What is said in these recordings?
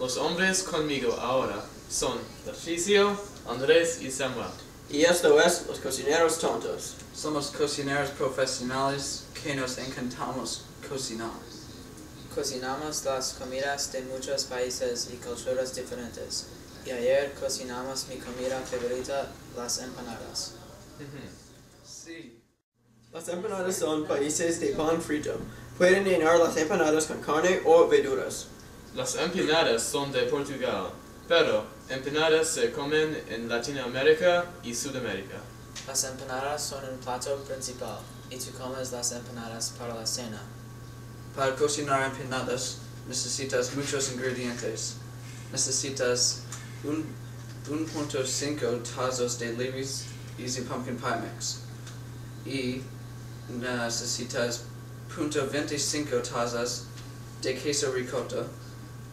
Los hombres conmigo ahora son Patricio, Andrés y Samuel. Y esto es Los Cocineros Tontos. Somos cocineros profesionales que nos encantamos cocinar. Cocinamos las comidas de muchos países y culturas diferentes. Y ayer cocinamos mi comida favorita, las empanadas. Sí. Las empanadas son países de pan frito. Pueden llenar las empanadas con carne o verduras. Las empanadas son de Portugal, pero empanadas se comen en Latinoamérica y Sudamérica. Las empanadas son un plato principal y tú comes las empanadas para la cena. Para cocinar empanadas necesitas muchos ingredientes. Necesitas un- 1.5 tazos de Levy's Easy Pumpkin Pie Mix. Y necesitas 0.25 tazas de queso ricotta,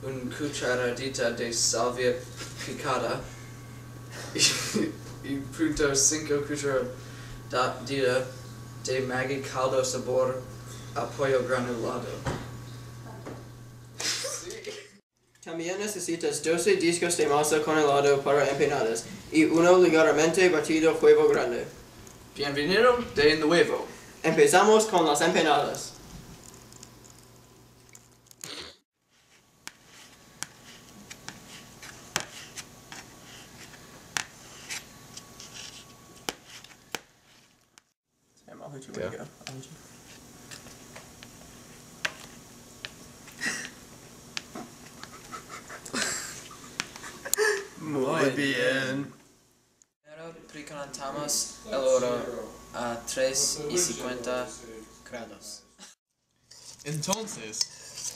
una cucharadita de salvia picada y 0.5 cucharadita de Maggi caldo sabor a pollo granulado. También necesitas 12 discos de masa con helado para empanadas y uno ligeramente batido huevo grande. Bienvenido de nuevo. Empezamos con las empanadas. You Okay. go. You. Muy bien. Primero precalentamos el oro a 3 y 50 grados. Entonces,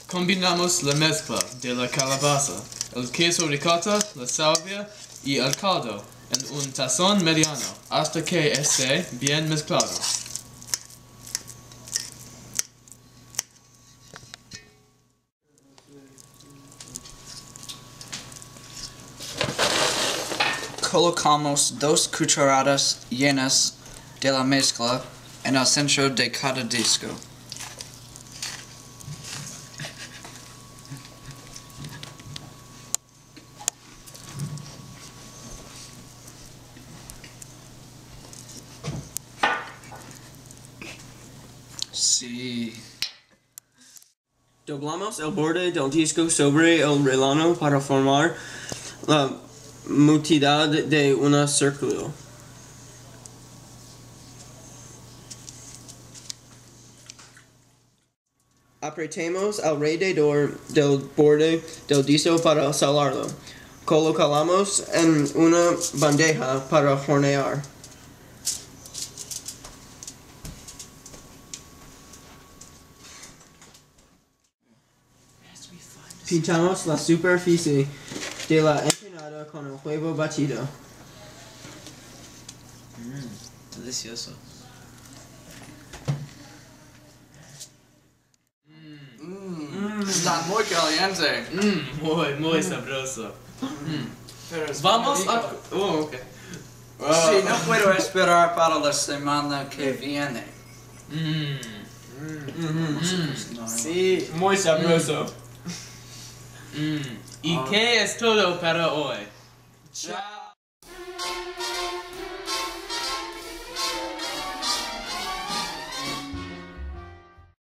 combinamos la mezcla de la calabaza, el queso ricotta, la salvia y el caldo en un tazón mediano hasta que esté bien mezclado. Colocamos dos cucharadas llenas de la mezcla en el centro de cada disco. Sí. Doblamos el borde del disco sobre el relano para formar la mutidad de un círculo. Apretemos alrededor del borde del disco para salarlo. Colocamos en una bandeja para hornear. Pintamos la superficie de la con el huevo batido. Delicioso. Está muy caliente. Mmm, muy, muy sabroso. Pero es Vamos a... rico. Oh, ok. Sí, no puedo esperar para la semana que viene. Mmm, No. Sí, muy sabroso. mmm. ¿Y ah. qué es todo para hoy? Chao.